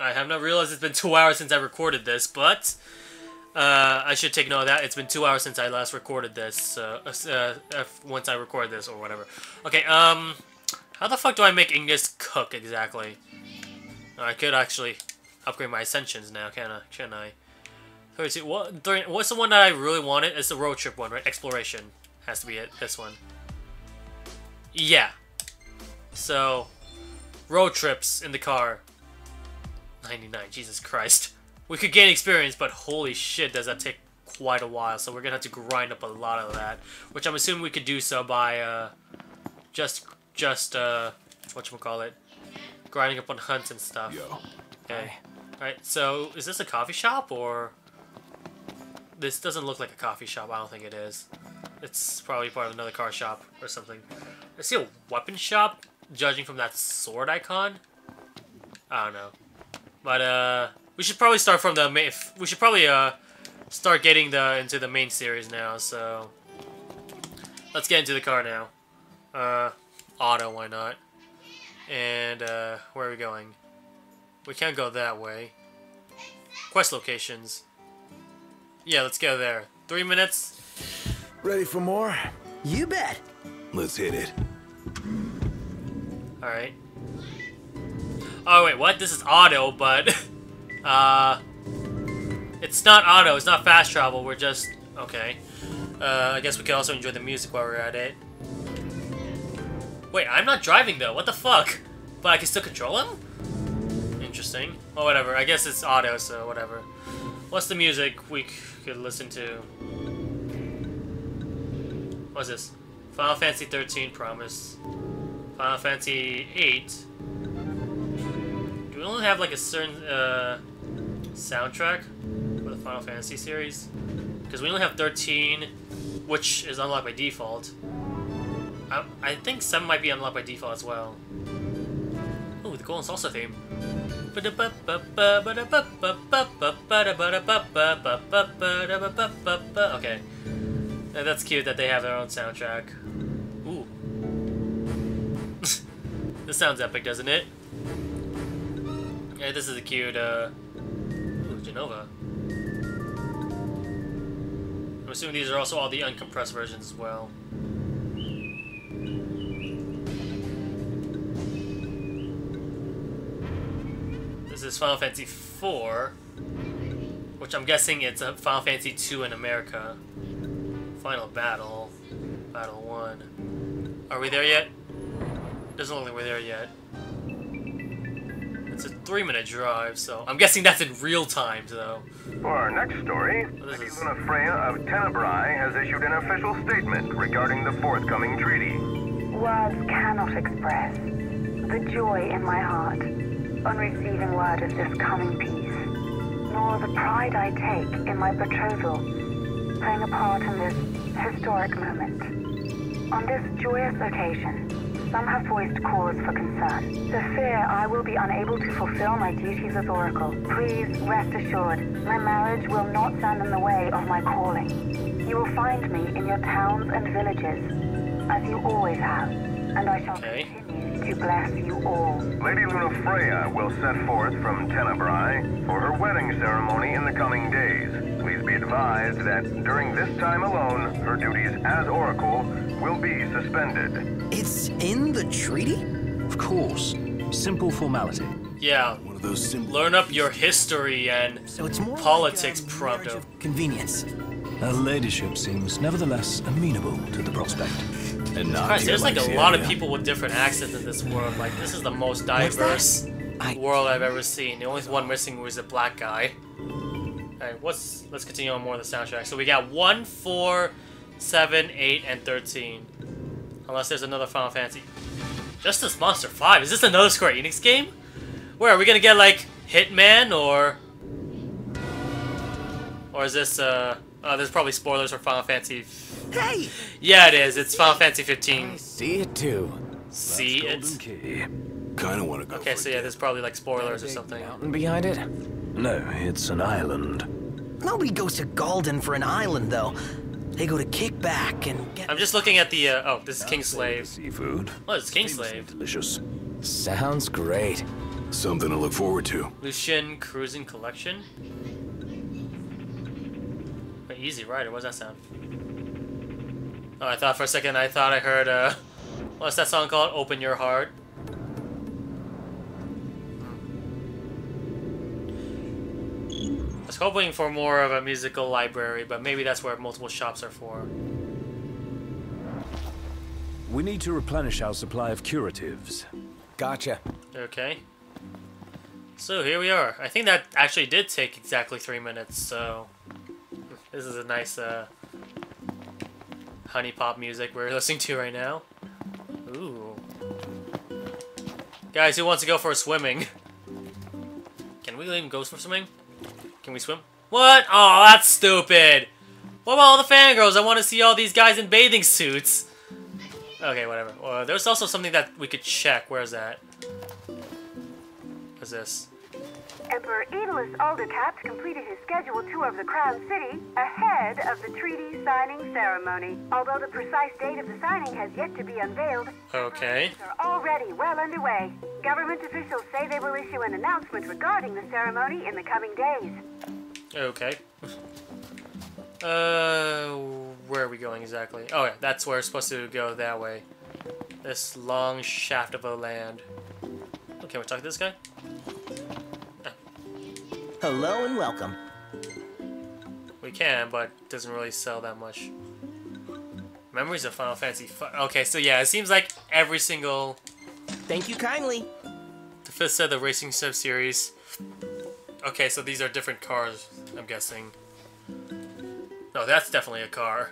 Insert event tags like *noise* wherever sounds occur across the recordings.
I have not realized it's been two hours since I recorded this, but uh, I should take note of that. It's been two hours since I last recorded this. Uh, uh, once I record this or whatever. Okay. Um, how the fuck do I make Ignis cook exactly? I could actually upgrade my ascensions now, can I? Can I? 32. What? What's the one that I really wanted? It's the road trip one, right? Exploration has to be it. This one. Yeah. So, road trips in the car. 99. Jesus Christ. We could gain experience, but holy shit, does that take quite a while. So we're gonna have to grind up a lot of that, which I'm assuming we could do so by uh, just just uh, what you call it, grinding up on hunts and stuff. Yo. Okay. All right. So is this a coffee shop or? This doesn't look like a coffee shop. I don't think it is. It's probably part of another car shop or something. I see a weapon shop, judging from that sword icon. I don't know. But, uh, we should probably start from the main... We should probably, uh, start getting the into the main series now, so... Let's get into the car now. Uh, auto, why not? And, uh, where are we going? We can't go that way. Quest locations. Yeah, let's go there. Three minutes. Ready for more? You bet. Let's hit it. Alright. Oh, wait, what? This is auto, but... *laughs* uh... It's not auto, it's not fast travel, we're just... Okay. Uh, I guess we can also enjoy the music while we're at it. Wait, I'm not driving, though. What the fuck? But I can still control him? Interesting. Well, whatever. I guess it's auto, so whatever. What's the music we could listen to? What's this? Final Fantasy 13 Promise. Final Fantasy 8. Do we only have like a certain uh, soundtrack for the Final Fantasy series? Because we only have 13, which is unlocked by default. I, I think 7 might be unlocked by default as well. Ooh, the Golden Saucer theme. Okay. That's cute that they have their own soundtrack. Ooh. *laughs* this sounds epic, doesn't it? Yeah, this is a cute, uh... Ooh, Jenova. I'm assuming these are also all the uncompressed versions as well. This is Final Fantasy IV, which I'm guessing it's a Final Fantasy II in America. Final Battle, Battle 1. Are we there yet? Doesn't look like we're there yet. It's a three minute drive, so I'm guessing that's in real time, though. For our next story, This Lady is- Luna Freya of Tenebrae has issued an official statement regarding the forthcoming treaty. Words cannot express the joy in my heart on receiving word of this coming peace, nor the pride I take in my betrothal playing a part in this historic moment. On this joyous occasion, some have voiced cause for concern. The fear I will be unable to fulfill my duties as Oracle. Please rest assured, my marriage will not stand in the way of my calling. You will find me in your towns and villages, as you always have, and I shall Okay. Continue to bless you all. Lady Luna Freya will set forth from Tenebrae for her wedding ceremony in the coming days. Please be advised that during this time alone, her duties as Oracle will be suspended. It's in the treaty? Of course. Simple formality. Yeah, One of those simple. learn up your history and So it's more Politics like a marriage prompto. of convenience. Her ladyship seems nevertheless amenable to the prospect. And not Christ, there's like a lot of people with different accents in this world. Like, this is the most diverse I world I've ever seen. The only one missing was a black guy. Alright, what's let's continue on more of the soundtrack. So we got 1, 4, 7, 8, and 13. Unless there's another Final Fantasy. Justice Monster 5. Is this another Square Enix game? Where are we gonna get like Hitman or or is this uh oh, there's probably spoilers for Final Fantasy. Hey! Yeah, it is. It's Final Fantasy 15. I see it too. See, Golden it's Key. Kind of want to go. okay. for So yeah, there's probably like spoilers or something. Mountain behind it? No, it's an island. Nobody goes to Galdin for an island, though. They go to kick back and get. I'm just looking at the. Uh, oh, this is King Kingslave. seafood. Oh, it's famously Kingslave. Delicious. Sounds great. Something to look forward to. Lucian Cruising Collection. Wait, Easy Rider, what does that sound? Oh, I thought for a second I thought I heard, uh, *laughs* what's that song called? Open Your Heart. I was hoping for more of a musical library, but maybe that's where multiple shops are for. We need to replenish our supply of curatives. Gotcha. Okay. So here we are. I think that actually did take exactly three minutes, so this is a nice uh, honey pop music we're *laughs* listening to right now. Ooh. Guys, who wants to go for a swimming? Can we even go for swimming? Can we swim? What? Oh, that's stupid. What about all the fangirls? I want to see all these guys in bathing suits. Okay, whatever. Uh, there's also something that we could check. Where is that? What's this? Emperor Iedolas Aldercapt completed his scheduled tour of the Crown City ahead of the treaty signing ceremony. Although the precise date of the signing has yet to be unveiled, Okay. are already well underway. Government officials say they will issue an announcement regarding the ceremony in the coming days. Okay. Uh, where are we going exactly? Oh yeah, that's where we're supposed to go that way. This long shaft of a land. Okay, we talk to this guy? Hello and welcome. We can, but it doesn't really sell that much. Memories of Final Fantasy. Fi- Okay, so yeah, it seems like every single Thank you kindly. the fifth set of the Racing sub-series. Okay, so these are different cars, I'm guessing. No, that's definitely a car.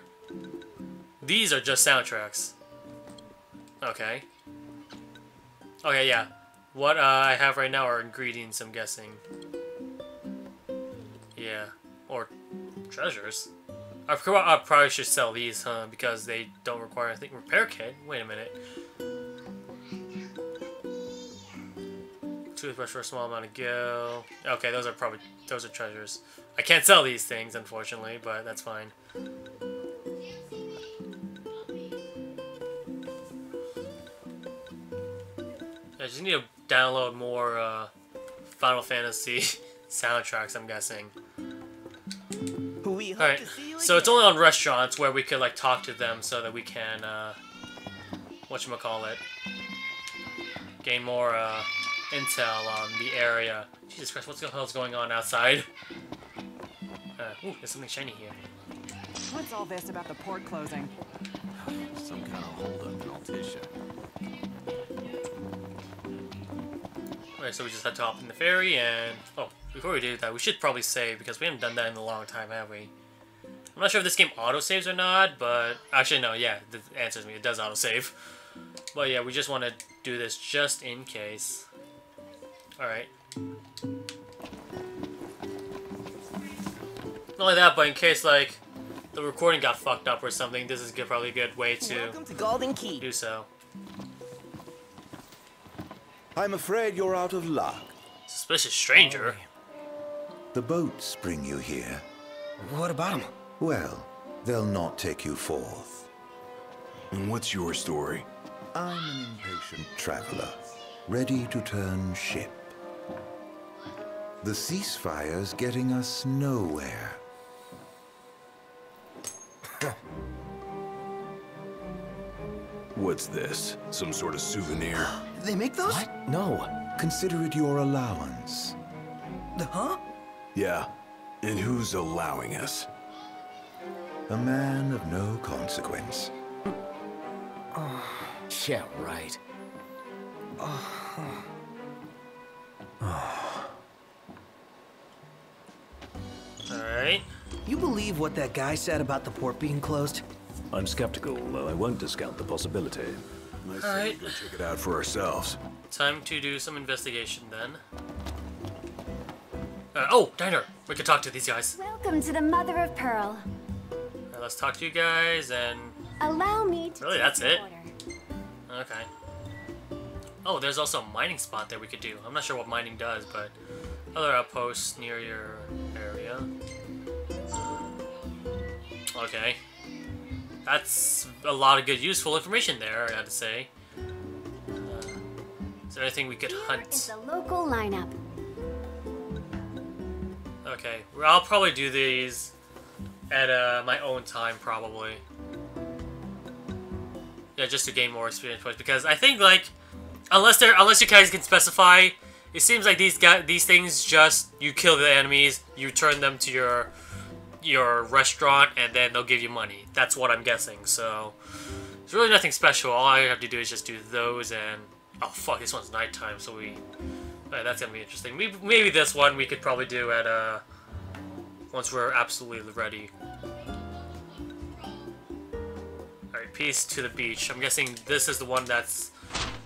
These are just soundtracks. Okay. Okay, yeah. What uh, I have right now are ingredients, I'm guessing. Yeah. Or treasures. I, I probably should sell these, huh? Because they don't require, I think, repair kit. Wait a minute. Toothbrush for a small amount of gil. Okay, those are probably those are treasures. I can't sell these things, unfortunately, but that's fine. I just need to download more uh, Final Fantasy *laughs* soundtracks. I'm guessing. We hope Alright, to see you so it's only on restaurants where we could like talk to them so that we can uh whatchamacallit gain more uh intel on the area. Jesus Christ, what the hell's going on outside? Uh, ooh, there's something shiny here. What's all this about the port closing? Some kind of holdup in Altissia. Okay, so we just had to hop in the ferry and oh, before we do that, we should probably save because we haven't done that in a long time, have we? I'm not sure if this game autosaves or not, but actually no, yeah, the answers me. It does autosave. But yeah, we just want to do this just in case. Alright. Not only that, but in case like the recording got fucked up or something, this is good, probably a good way to Welcome to Galdin Quay. do so. I'm afraid you're out of luck. Suspicious stranger. Oh, The boats bring you here. What about them? Well, they'll not take you forth. And what's your story? I'm an impatient traveler, ready to turn ship. The ceasefire's getting us nowhere. *laughs* What's this? Some sort of souvenir? *gasps* They make those? What? No. Consider it your allowance. Huh? Yeah. And who's allowing us? A man of no consequence. *sighs* Yeah, right. *sighs* Alright. You believe what that guy said about the port being closed? I'm skeptical, though I won't discount the possibility. I say Alright. we go check it out for ourselves. Time to do some investigation then. Uh, oh, Diner! We could talk to these guys. Welcome to the Mother of Pearl. Alright, let's talk to you guys and... Allow me to Really, that's it? order. Okay. Oh, there's also a mining spot that we could do. I'm not sure what mining does, but... Other outposts near your area. Okay. That's a lot of good useful information there, I gotta say. Uh, there anything we could Here is hunt? the local lineup. Okay, I'll probably do these at uh, my own time, probably. Yeah, just to gain more experience points because I think like unless they're unless you guys can specify, it seems like these guys these things just you kill the enemies, you turn them to your your restaurant, and then they'll give you money. That's what I'm guessing. So it's really nothing special. All I have to do is just do those and oh fuck, this one's nighttime, so we. Alright, that's gonna be interesting. Maybe, maybe this one we could probably do at uh once we're absolutely ready. Alright, peace to the beach. I'm guessing this is the one that's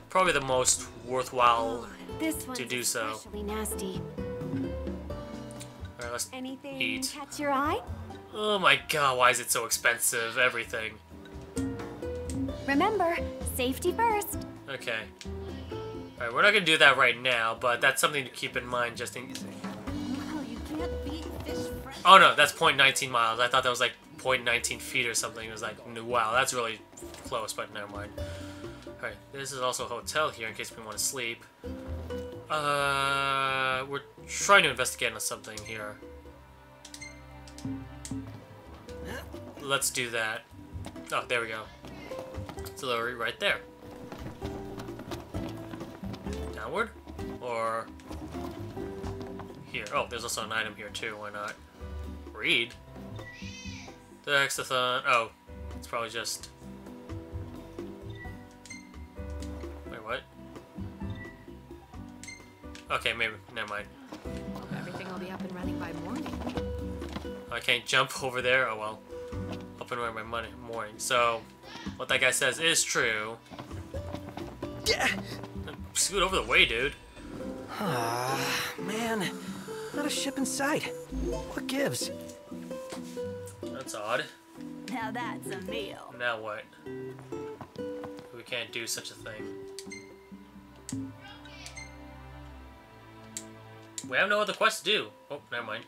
probably the most worthwhile. This To do so. nasty. Alright, let's Anything eat. catch your eye? Oh my god, why is it so expensive? Everything. Remember, safety first. Okay. Alright, we're not gonna do that right now, but that's something to keep in mind just in Wow, you can't beat fish fresh. Oh no, that's 0.19 miles. I thought that was like 0.19 feet or something. It was like, wow, that's really close, but never mind. Alright, this is also a hotel here in case we want to sleep. Uh, we're trying to investigate on something here. Let's do that. Oh, there we go. It's literally right there. Downward? Or here? Oh, there's also an item here too. Why not? Read? The hexathon. Oh, it's probably just. Wait, what? Okay, maybe. Never mind. Everything will be up and running by morning. I can't jump *laughs* over there. Oh well. Up and running by money morning. So, what that guy says is true. Yeah. Scoot over the way, dude. Ah, man. Not a ship in sight. What gives? That's odd. Now that's a meal. Now what? We can't do such a thing. We have no other quest to do. Oh, never mind.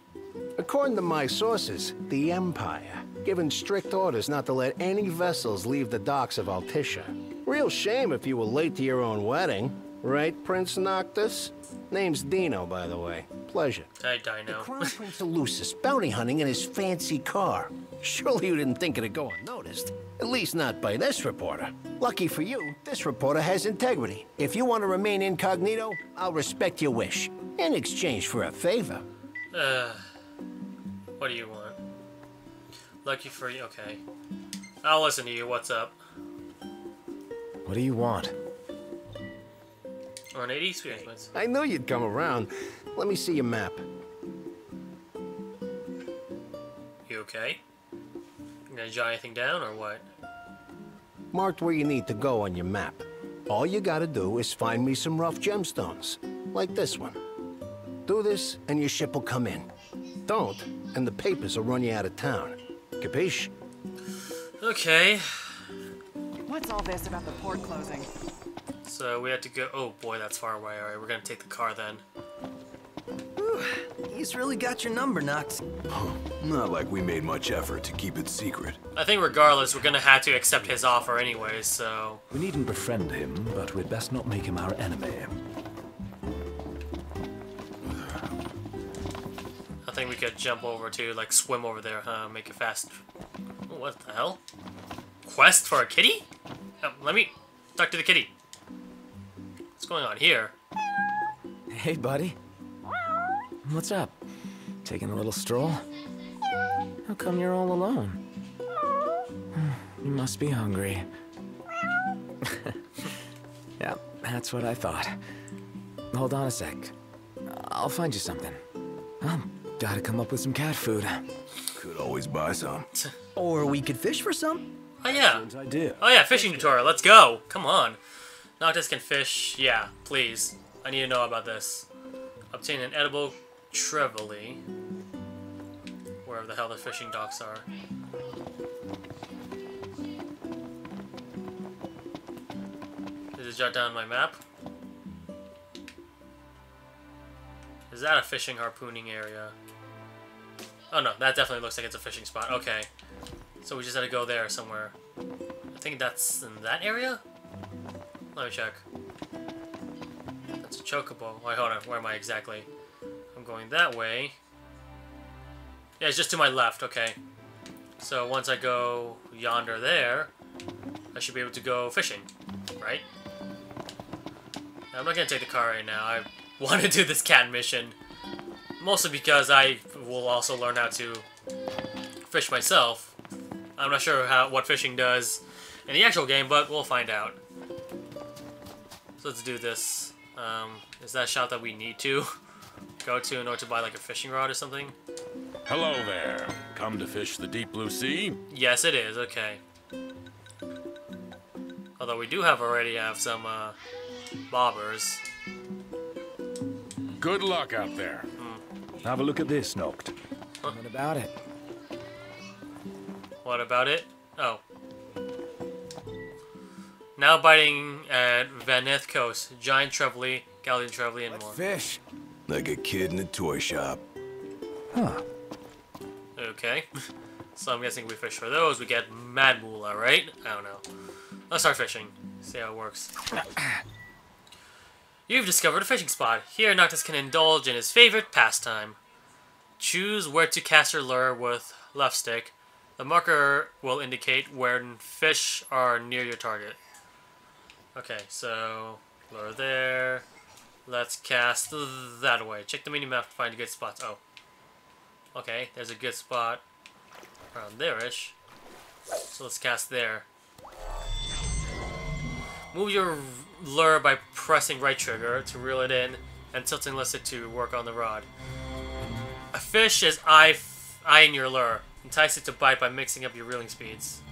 According to my sources, the Empire, given strict orders not to let any vessels leave the docks of Altissia. Real shame if you were late to your own wedding. Right, Prince Noctis? Name's Dino, by the way. Pleasure. Hey, Dino. The Crown *laughs* Prince of Lucis, bounty hunting in his fancy car. Surely you didn't think it'd go unnoticed. At least not by this reporter. Lucky for you, this reporter has integrity. If you want to remain incognito, I'll respect your wish. In exchange for a favor. Uh, what do you want? Lucky for you. Okay. I'll listen to you. What's up? What do you want? Or an 80 experience points. I knew you'd come around. Let me see your map. You okay? You gonna jot anything down or what? Marked where you need to go on your map. All you gotta do is find me some rough gemstones, like this one. Do this, and your ship will come in. Don't, and the papers will run you out of town. Capiche? Okay. What's all this about the port closing? So we have to go. Oh boy, that's far away. Alright, we're gonna take the car then. He's really got your number, Noct. Not like we made much effort to keep it secret. I think regardless, we're gonna have to accept his offer anyway, so. We needn't befriend him, but we'd best not make him our enemy. *sighs* I think we could jump over to, like, swim over there, huh? Make it fast. What the hell? Quest for a kitty? Oh, let me talk to the kitty. What's going on here? Hey, buddy. What's up? Taking a little stroll? How come you're all alone? Hmm, you must be hungry. *laughs* yeah, that's what I thought. Hold on a sec. I'll find you something. Oh, gotta come up with some cat food. Could always buy some. Or we could fish for some. Oh, yeah. Idea. Oh, yeah, fishing tutorial. Let's go. Come on. Noctis can fish. Yeah, please. I need to know about this. Obtain an edible trevally. Wherever the hell the fishing docks are. Did it jot down my map? Is that a fishing harpooning area? Oh no, that definitely looks like it's a fishing spot. Okay. So we just had to go there somewhere. I think that's in that area? Let me check. That's a chocobo. Wait, hold on. Where am I exactly? I'm going that way. Yeah, it's just to my left. Okay. So once I go yonder there, I should be able to go fishing, right? I'm not gonna take the car right now. I *laughs* want to do this cat mission, mostly because I will also learn how to fish myself. I'm not sure how what fishing does in the actual game, but we'll find out. So let's do this. Um, is that a shop that we need to *laughs* go to in order to buy like a fishing rod or something? Hello there. Come to fish the deep blue sea? Yes, it is. Okay. Although we do have already have some uh, bobbers. Good luck out there. Have a look at this, Noct. What about it? What about it? Oh. Now biting at Vannath Coast, giant trevally, Galleon trevally, and more. Fish. Like a kid in a toy shop. Huh. Okay. So I'm guessing we fish for those, we get Mad Moolah, right? I don't know. Let's start fishing. See how it works. *coughs* You've discovered a fishing spot. Here, Noctis can indulge in his favorite pastime. Choose where to cast your lure with left stick. The marker will indicate when fish are near your target. Okay, so lure there. Let's cast that way. Check the mini-map to find a good spots. Oh. Okay, there's a good spot around there-ish. So let's cast there. Move your lure by pressing right trigger to reel it in and tilting stick to work on the rod. A fish is eye eyeing your lure. Entice it to bite by mixing up your reeling speeds.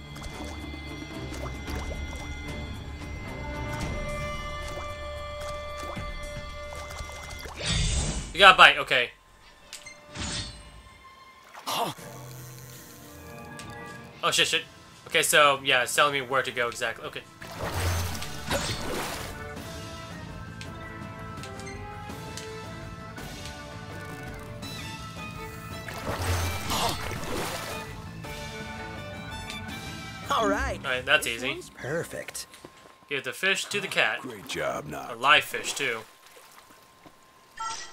You got a bite, okay. Oh shit, shit. Okay, so yeah, it's telling me where to go exactly. Okay. All right. All right, that's easy. Perfect. Give the fish to the cat. Great job, now. A live fish too.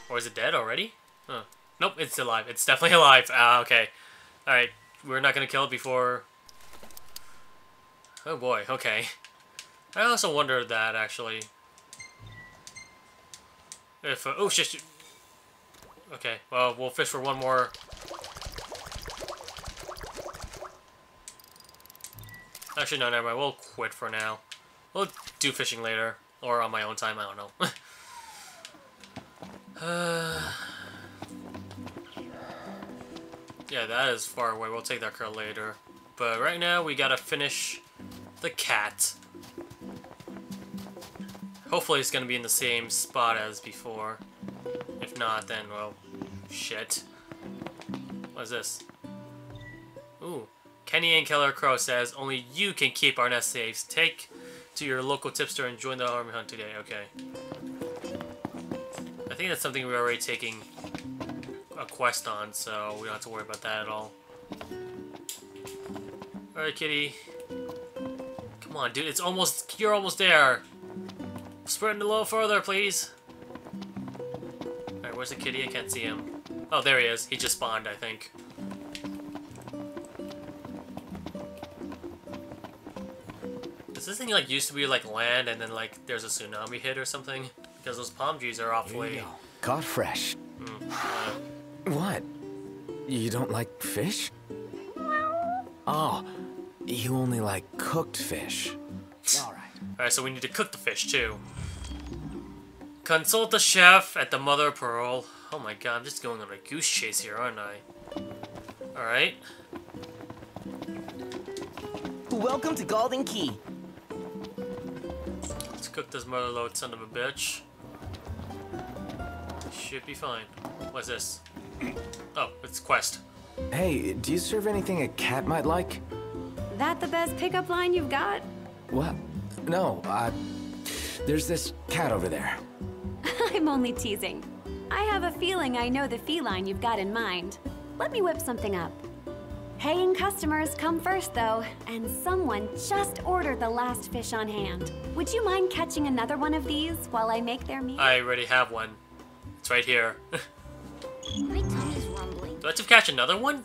Or is it dead already? Huh. Nope, it's alive. It's definitely *laughs* alive. Ah, okay. All right, we're not gonna kill it before. Oh boy. Okay. I also wondered that actually. If uh, oh shit. Okay. Well, we'll fish for one more. Actually, no, never mind. We'll quit for now. We'll do fishing later. Or on my own time, I don't know. *laughs* *sighs* yeah, that is far away. We'll take that curl later. But right now, we gotta finish the cat. Hopefully it's gonna be in the same spot as before. If not, then, well, shit. What is this? Ooh. Kenny and Keller Crow says, only you can keep our nest safe. Take to your local tipster and join the army hunt today. Okay. I think that's something we're already taking a quest on, so we don't have to worry about that at all. Alright, kitty. Come on, dude. It's almost... You're almost there. Sprint a little further, please. Alright, where's the kitty? I can't see him. Oh, there he is. He just spawned, I think. Does this thing like used to be like land and then like there's a tsunami hit or something? Because those palm trees are Here awfully. you go. Caught fresh. Mm, uh, *sighs* What? You don't like fish? Oh, you only like cooked fish. All right. Alright, so we need to cook the fish too. Consult the chef at the Mother of Pearl. Oh my god, I'm just going on a goose chase here, aren't I? Alright. Welcome to Galdin Quay. Let's cook this mother load son of a bitch. Should be fine. What's this? *clears throat* Oh, it's quest. Hey, do you serve anything a cat might like? That the best pickup line you've got? What? No, uh, there's this cat over there. *laughs* I'm only teasing. I have a feeling I know the feline you've got in mind. Let me whip something up. Paying customers come first, though, and someone just ordered the last fish on hand. Would you mind catching another one of these while I make their meal? I already have one. It's right here. *laughs* My tummy's rumbling. Do I have to catch another one?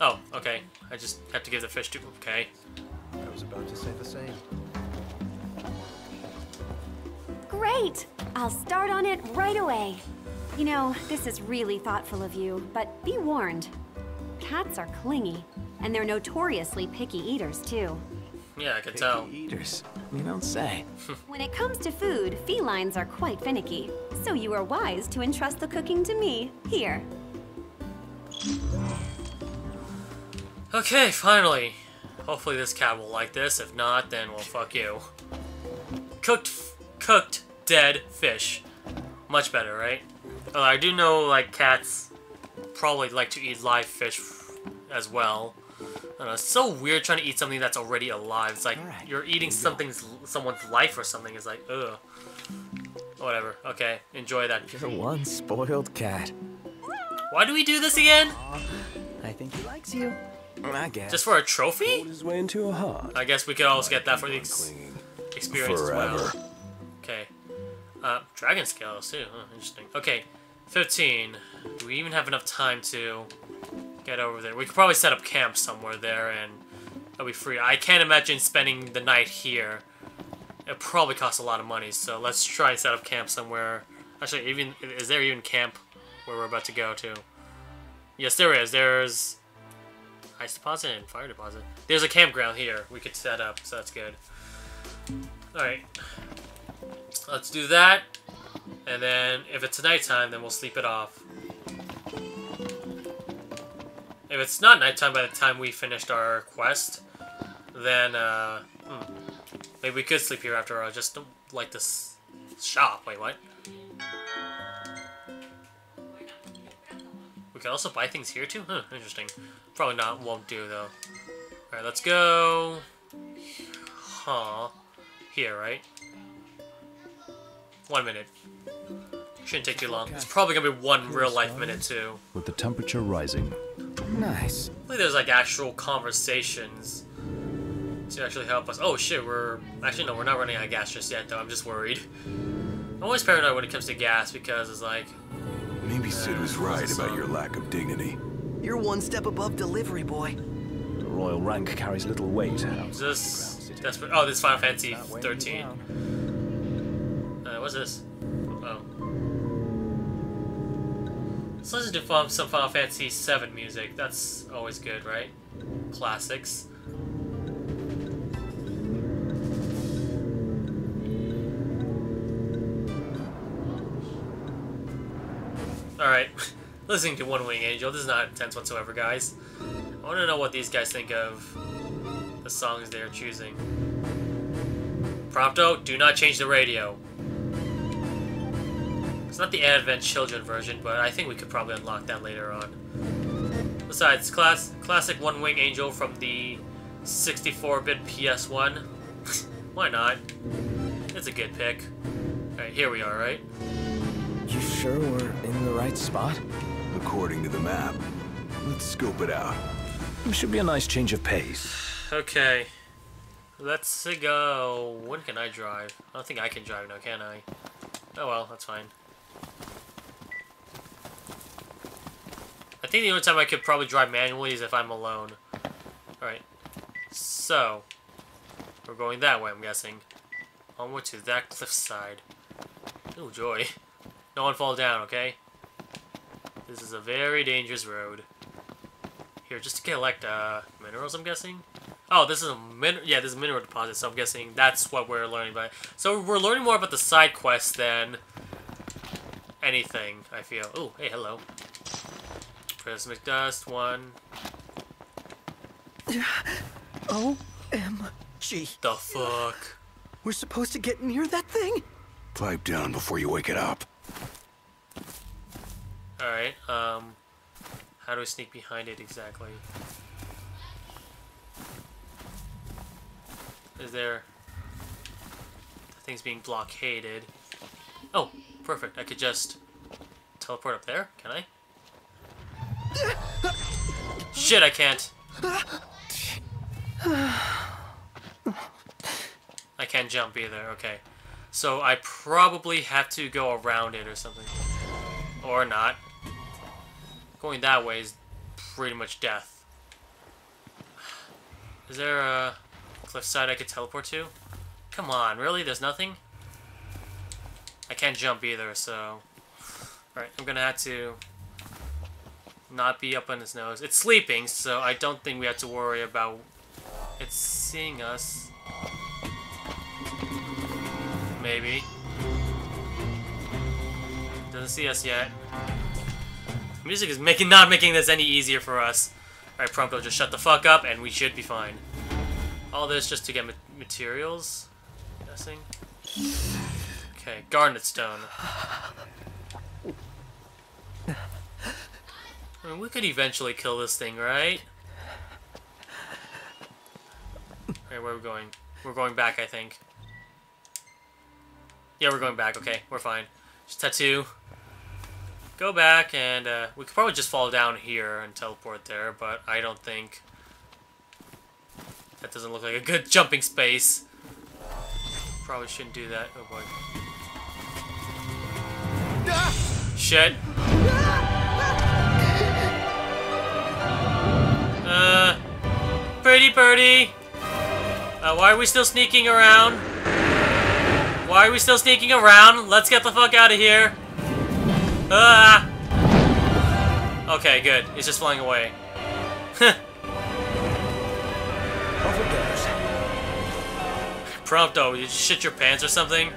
Oh, okay. I just have to give the fish to. Okay. I was about to say the same. Great! I'll start on it right away. You know, this is really thoughtful of you, but be warned. Cats are clingy, and they're notoriously picky eaters, too. Yeah, I can tell. Eaters. You don't say. *laughs* When it comes to food, felines are quite finicky, so you are wise to entrust the cooking to me. Here. Okay, finally. Hopefully this cat will like this. If not, then well, fuck you. Cooked, cooked, dead fish. Much better, right? I do know, like, cats probably like to eat live fish as well. I don't know, it's so weird trying to eat something that's already alive. It's like you're eating something's someone's life or something. It's like, ugh. Whatever. Okay, enjoy that. You're one spoiled cat. Why do we do this again? I think he likes you. I guess. Just for a trophy? His way into a heart. I guess we could also get that for the ex experience as Forever. well. Okay. Uh, dragon scales too. Huh, interesting. Okay, 15. Do we even have enough time to get over there? We could probably set up camp somewhere there and it'll be free. I can't imagine spending the night here. It probably costs a lot of money, so let's try and set up camp somewhere. Actually, even is there even camp where we're about to go to? Yes, there is. There's ice deposit and fire deposit. There's a campground here we could set up, so that's good. Alright. Let's do that. And then if it's nighttime, then we'll sleep it off. If it's not nighttime by the time we finished our quest, then uh, hmm, maybe we could sleep here after all. Just don't like this shop. Wait, what? We can also buy things here too? Huh, interesting. Probably not, won't do though. Alright, let's go. Huh. Here, right? One minute. Shouldn't take too long. It's probably gonna be one real life minute too. With the temperature rising. Nice. Hopefully there's like actual conversations to actually help us. Oh shit, we're... Actually no, we're not running out of gas just yet though, I'm just worried. I'm always paranoid when it comes to gas because it's like... Maybe Cid was right about your lack of dignity. You're one step above delivery boy. The royal rank carries little weight. Is this... Desperate... Oh, this is Final Fantasy 13. Uh, what's this? Oh. Let's listen to some Final Fantasy 7 music. That's always good, right? Classics. Alright, *laughs* listening to One Wing Angel. This is not intense whatsoever, guys. I want to know what these guys think of the songs they're choosing. Prompto, do not change the radio. It's not the Advent Children version, but I think we could probably unlock that later on. Besides, class classic One Wing Angel from the 64-bit PS1. *laughs* Why not? It's a good pick. Alright, here we are, right? You sure we're in the right spot? According to the map. Let's scope it out. Should be a nice change of pace. Okay. Let's go. When can I drive? I don't think I can drive now, can I? Oh well, that's fine. I think the only time I could probably drive manually is if I'm alone. Alright. So. We're going that way, I'm guessing. Onward to that cliffside. Oh, joy. No one fall down, okay? This is a very dangerous road. Here, just to collect uh, minerals, I'm guessing? Oh, this is a min yeah, this is a mineral deposit, so I'm guessing that's what we're learning about. So we're learning more about the side quests than anything, I feel. Oh, hey, hello. Prismic dust, one. *sighs* O-M-G. The fuck? We're supposed to get near that thing? Pipe down before you wake it up. Alright, um... How do we sneak behind it exactly? Is there... The thing's being blockaded. Oh, perfect. I could just teleport up there, can I? Shit, I can't. I can't jump either, okay. So I probably have to go around it or something. Or not. Going that way is pretty much death. Is there a cliffside I could teleport to? Come on, really? There's nothing? Can't jump either, so... Alright, I'm gonna have to not be up on his nose. It's sleeping, so I don't think we have to worry about it seeing us. Maybe. Doesn't see us yet. Music is making not making this any easier for us. Alright, Prompto, just shut the fuck up and we should be fine. All this just to get ma materials? Guessing. Okay, Garnet Stone. I mean, we could eventually kill this thing, right? Okay, where are we going? We're going back, I think. Yeah, we're going back. Okay, we're fine. Just tattoo. Go back, and uh, we could probably just fall down here and teleport there, but I don't think... That doesn't look like a good jumping space. Probably shouldn't do that. Oh boy. Shit. Uh, pretty birdie. Uh, why are we still sneaking around? Why are we still sneaking around? Let's get the fuck out of here. Ah. Okay, good. It's just flying away. Off it goes. Prompto, you shit your pants or something?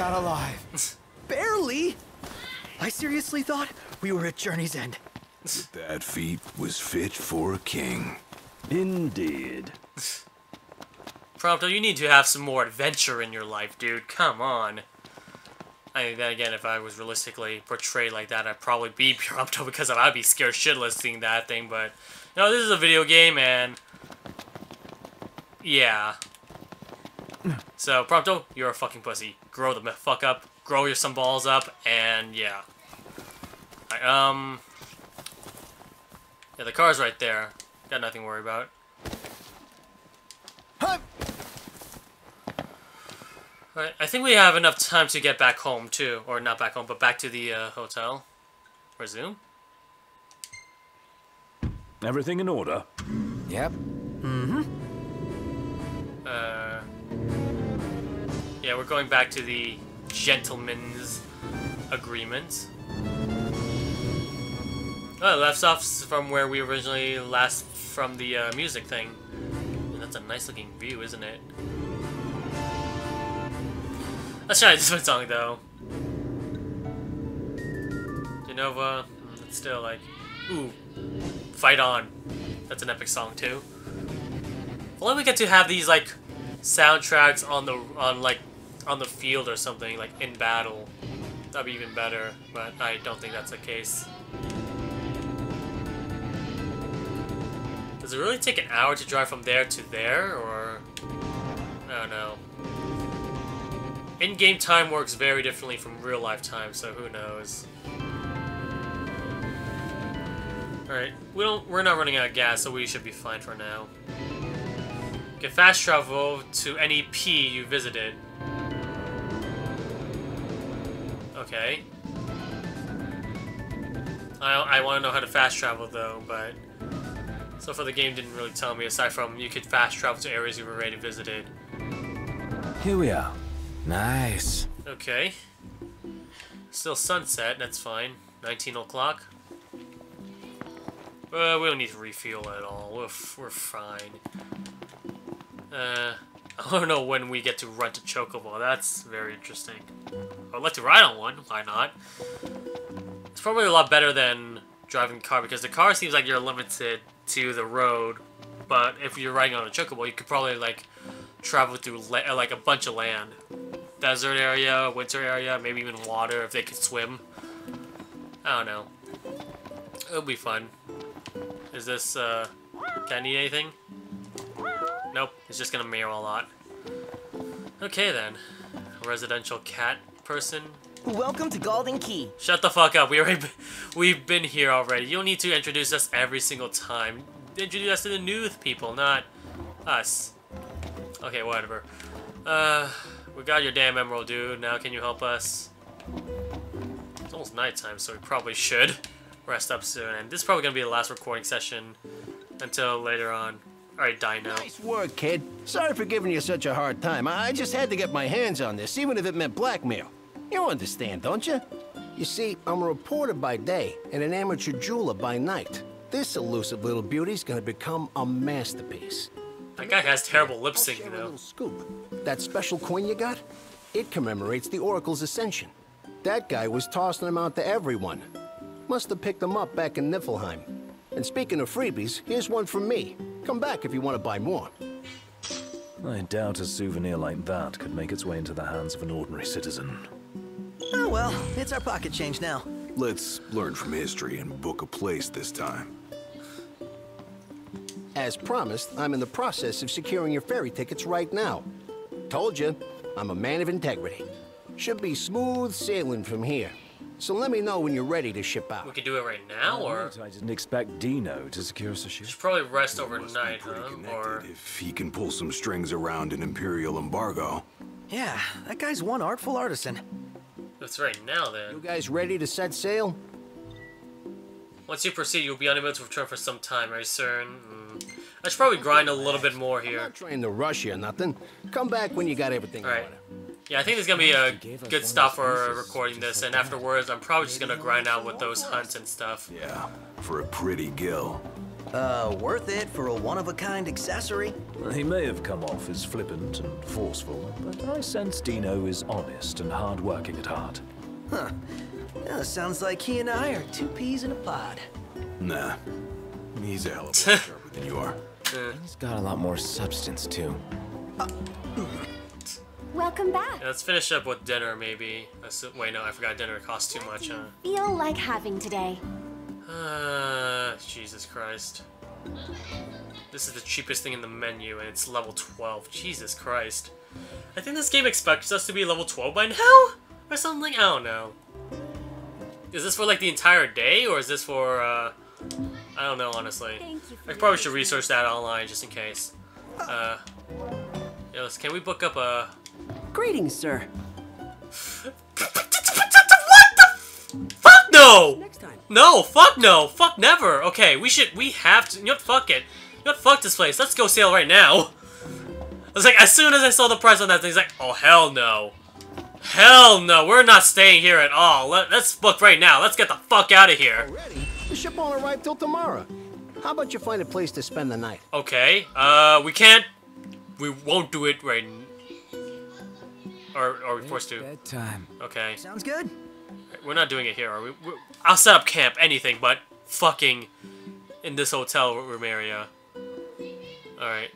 Out alive. Barely. I seriously thought we were at Journey's End. That feat was fit for a king. Indeed. Prompto, you need to have some more adventure in your life, dude. Come on. I mean, then again, if I was realistically portrayed like that, I'd probably be *laughs* Prompto because I'd be scared shitless seeing that thing, but... You know, this is a video game, and... Yeah. *laughs* So, Prompto, you're a fucking pussy. Grow the fuck up, grow your some balls up, and yeah. Alright, um... Yeah, the car's right there. Got nothing to worry about. Alright, I think we have enough time to get back home, too. Or not back home, but back to the uh, hotel. Resume? Everything in order? Yep. Mm-hmm. Uh, yeah, we're going back to the gentleman's agreement. Oh, it left off from where we originally last from the uh, music thing. And that's a nice looking view, isn't it? Let's try *laughs* this one song though. Jenova, mm, it's still like, ooh, fight on. That's an epic song too. Well, we get to have these like soundtracks on the on like on the field or something like in battle. That'd be even better, but I don't think that's the case. Does it really take an hour to drive from there to there, or I don't know. In-game time works very differently from real-life time, so who knows. Alright, we don't we're not running out of gas, so we should be fine for now. Get fast travel to any P you visited. Okay. I, I want to know how to fast travel though, but so far the game didn't really tell me aside from you could fast travel to areas you've already visited. Here we are. Nice. Okay. Still sunset, that's fine. 19 o'clock. Uh, we don't need to refuel at all. We're, we're fine. Uh, *laughs* I don't know when we get to rent a chocobo. That's very interesting. I'd like to ride on one. Why not? It's probably a lot better than driving a car because the car seems like you're limited to the road. But if you're riding on a chocobo, you could probably like travel through like a bunch of land. Desert area, winter area, maybe even water if they could swim. I don't know. It'll be fun. Is this, uh, can I anything? Nope, it's just gonna meow a lot. Okay then. Residential cat person. Welcome to Galdin Quay. Shut the fuck up. We already, we've been here already. You don't need to introduce us every single time. Introduce us to the new people, not us. Okay, whatever. Uh, we got your damn emerald, dude. Now can you help us? It's almost nighttime, so we probably should rest up soon. And this is probably gonna be the last recording session until later on. Alright, Dino. Nice work, kid. Sorry for giving you such a hard time. I just had to get my hands on this, even if it meant blackmail. You understand, don't you? You see, I'm a reporter by day and an amateur jeweler by night. This elusive little beauty's gonna become a masterpiece. That guy has terrible lip syncing, A though. little scoop. That special coin you got? It commemorates the Oracle's ascension. That guy was tossing them out to everyone. Must have picked them up back in Niflheim. And speaking of freebies, here's one from me. Come back if you want to buy more. I doubt a souvenir like that could make its way into the hands of an ordinary citizen. Oh well, it's our pocket change now. Let's learn from history and book a place this time. As promised, I'm in the process of securing your ferry tickets right now. Told you, I'm a man of integrity. Should be smooth sailing from here. So let me know when you're ready to ship out. We could do it right now, or Right, I didn't expect Dino to secure us a ship. should probably rest overnight, huh? Or If he can pull some strings around an Imperial embargo. Yeah, that guy's one artful artisan. That's right now then. You guys ready to set sail? Once you proceed, you'll be unable to return for some time, right, sir? Mm. I should probably grind a little bit more I'm here. not trying to rush you or nothing. Come back when you got everything in Alright. Order. Yeah, I think there's gonna be a good stop for recording this, and afterwards, I'm probably just gonna grind out with those hunts and stuff. Yeah, for a pretty gil. Uh, worth it for a one-of-a-kind accessory. He may have come off as flippant and forceful, but I sense Dino is honest and hard-working at heart. Huh. Yeah, sounds like he and I are two peas in a pod. Nah, he's a hell of a *laughs* lot sharper than you are. He's got a lot more substance, too. Welcome back. Yeah, let's finish up with dinner, maybe. Assu- Wait, no, I forgot dinner costs too much, huh? Feel like having today. Uh, Jesus Christ. This is the cheapest thing in the menu, and it's level 12. Jesus Christ. I think this game expects us to be level 12 by now? Or something? I don't know. Is this for, like, the entire day, or is this for, uh... I don't know, honestly. Thank you for I probably should research that online, just in case. Uh... Let's, can we book up a... Greetings, sir. Fuck no! Next time. No, fuck no, fuck never. Okay, we should, we have to, you know what, fuck it. You know what, fuck this place. Let's go sail right now. *laughs* I was like, as soon as I saw the price on that thing, it's like, oh, hell no. Hell no, we're not staying here at all. Let, let's book right now. Let's get the fuck out of here. Already? The ship won't arrive till tomorrow. How about you find a place to spend the night? Okay, uh, we can't, we won't do it right Or, or we forced to. Bedtime. Okay. Sounds good. We're not doing it here, are we? we I'll set up camp, anything, but fucking in this hotel room area. Alright.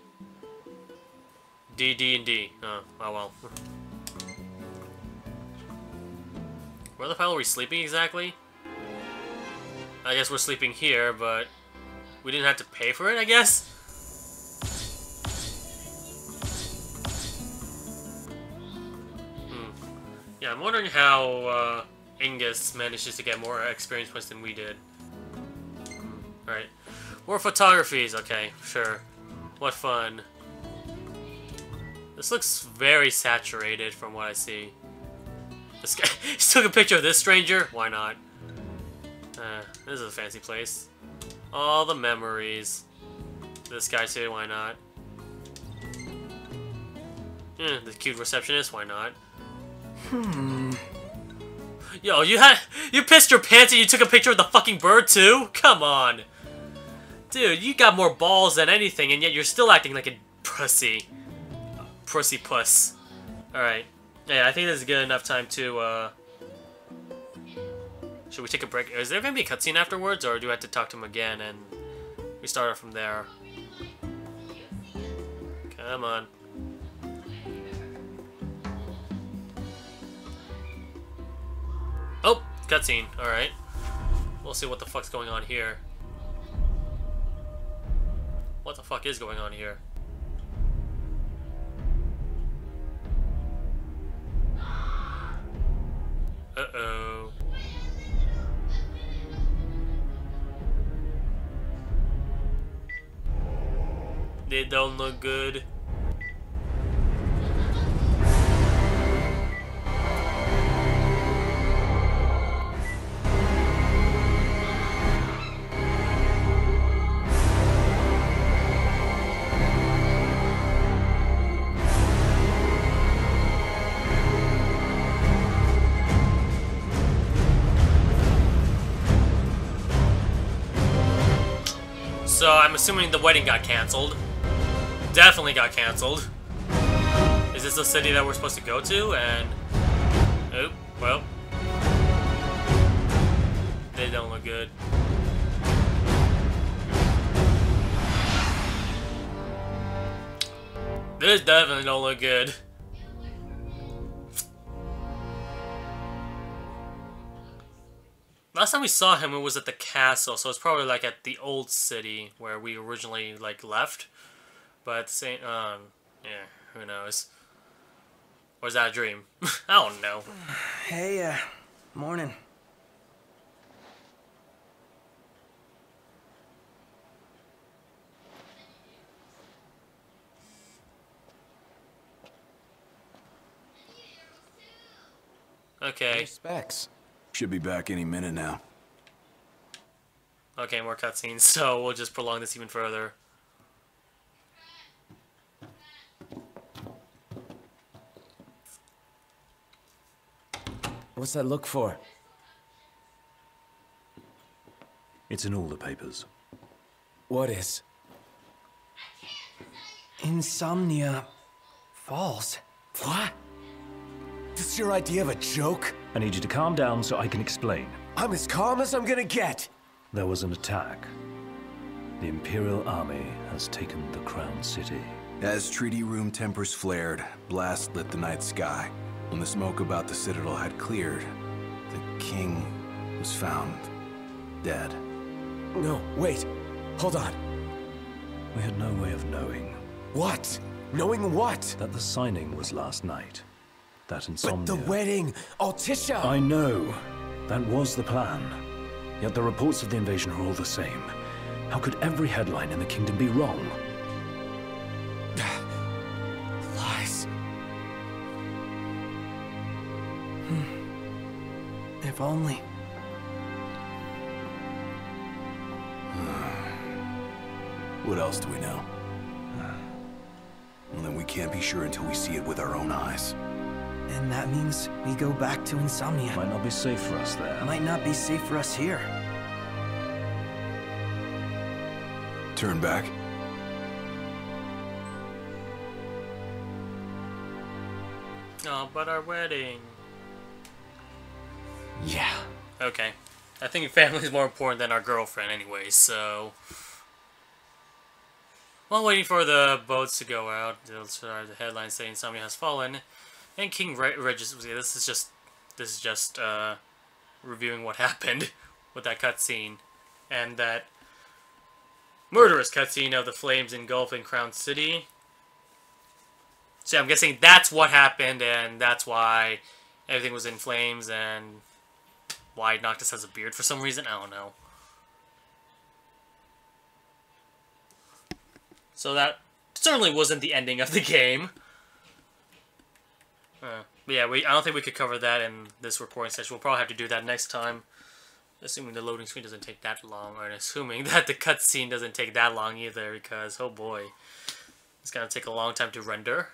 D, D, and D. Oh, oh well. Where the hell are we sleeping exactly? I guess we're sleeping here, but we didn't have to pay for it, I guess? Wondering how uh, Angus manages to get more experience points than we did. Alright. More photographies, okay, sure. What fun. This looks very saturated from what I see. This guy *laughs* he took a picture of this stranger? Why not? Uh, this is a fancy place. All the memories. This guy too, why not? Yeah, the cute receptionist, why not? Hmm. Yo, you had you pissed your pants and you took a picture of the fucking bird too? Come on. Dude, you got more balls than anything and yet you're still acting like a pussy. Pussy puss. Alright. Yeah, I think this is good enough time to, uh... Should we take a break? Is there gonna be a cutscene afterwards, or do I have to talk to him again and we start off from there? Come on. Oh, cutscene. Alright. We'll see what the fuck's going on here. What the fuck is going on here? Uh-oh. They don't look good. I'm assuming the wedding got canceled. Definitely got canceled. Is this the city that we're supposed to go to? And oh, well, they don't look good. This definitely don't look good. Last time we saw him, it was at the castle, so it's probably like at the old city where we originally like left. But at the same, um, yeah, who knows? Or is that a dream? *laughs* I don't know. Hey, uh, morning. Okay. Specs. Should be back any minute now. Okay, more cutscenes, *laughs* so we'll just prolong this even further. What's that look for? It's in all the papers. What is? Insomnia Falls. What? This your idea of a joke? I need you to calm down so I can explain. I'm as calm as I'm gonna get. There was an attack. The Imperial Army has taken the Crown City. As treaty room tempers flared, blast lit the night sky. When the smoke about the Citadel had cleared, the king was found dead. No, wait. Hold on. We had no way of knowing. What? Knowing what? That the signing was last night. That But the wedding! Altissia! I know. That was the plan. Yet the reports of the invasion are all the same. How could every headline in the kingdom be wrong? *sighs* Lies. Hmm. If only. *sighs* What else do we know? *sighs* Well, then we can't be sure until we see it with our own eyes. And that means we go back to Insomnia. Might not be safe for us there. Might not be safe for us here. Turn back. Oh, but our wedding. Yeah. Okay. I think family is more important than our girlfriend anyway, so... While waiting for the boats to go out, they'll start the headline saying somebody has fallen, and King Re registers... Yeah, this is just... This is just, uh... Reviewing what *laughs* happened with that cutscene. And that... Murderous cutscene of the flames engulfing Crown City. So I'm guessing that's what happened, and that's why everything was in flames, and why Noctis has a beard for some reason. I don't know. So that certainly wasn't the ending of the *laughs* game. Uh, yeah, we I don't think we could cover that in this recording session. We'll probably have to do that next time. Assuming the loading screen doesn't take that long, or assuming *laughs* that the cutscene doesn't take that long either, because, oh boy, it's gonna take a long time to render.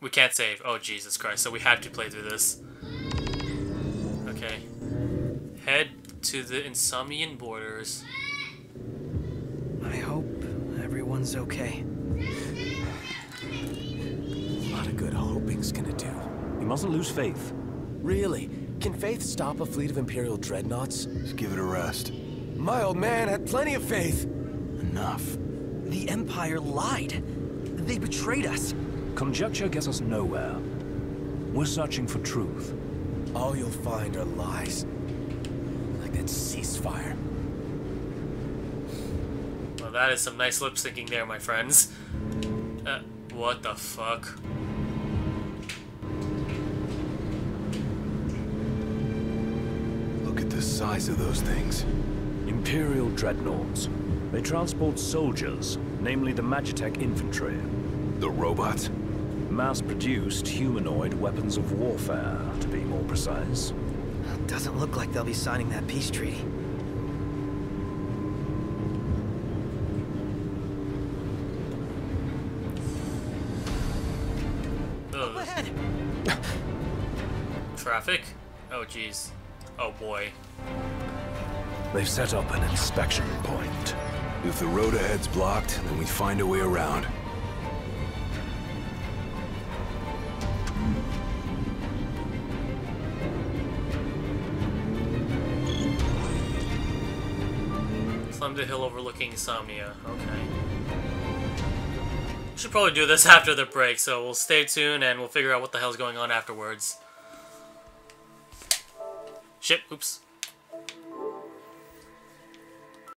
We can't save. Oh, Jesus Christ. So we have to play through this. Okay. Head to the Insomnian borders. I hope everyone's okay. A lot of good hoping's gonna do. You mustn't lose faith. Really? Can Faith stop a fleet of Imperial dreadnoughts? Just give it a rest. My old man had plenty of faith. Enough. The Empire lied. They betrayed us. Conjecture gets us nowhere. We're searching for truth. All you'll find are lies. Like that ceasefire. Well, that is some nice lip syncing there, my friends. Uh, what the fuck? Look at the size of those things. Imperial dreadnoughts. They transport soldiers, namely the Magitech infantry. The robots? Mass-produced humanoid weapons of warfare, to be more precise. Doesn't look like they'll be signing that peace treaty. Ugh. *laughs* Traffic? Oh jeez. Oh boy. They've set up an inspection point. If the road ahead's blocked, then we find a way around. Climb the hill overlooking Samnia. Okay. Should probably do this *laughs* after the break, so we'll stay tuned and we'll figure out what the hell's going on afterwards. Shit, oops.